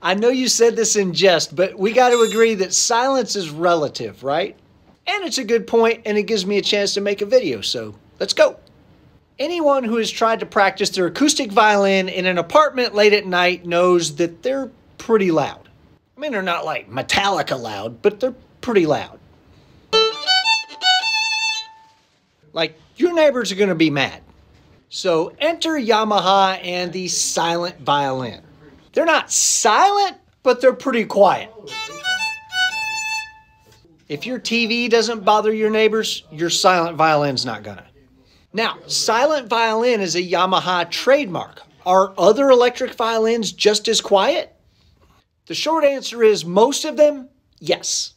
I know you said this in jest, but we got to agree that silence is relative, right? And it's a good point, and it gives me a chance to make a video, so let's go. Anyone who has tried to practice their acoustic violin in an apartment late at night knows that they're pretty loud. I mean, they're not like Metallica loud, but they're pretty loud. Like, your neighbors are going to be mad. So enter Yamaha and the silent violin. They're not silent, but they're pretty quiet. If your TV doesn't bother your neighbors, your silent violin's not gonna. Now, silent violin is a Yamaha trademark. Are other electric violins just as quiet? The short answer is most of them, yes.